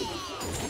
Yeah.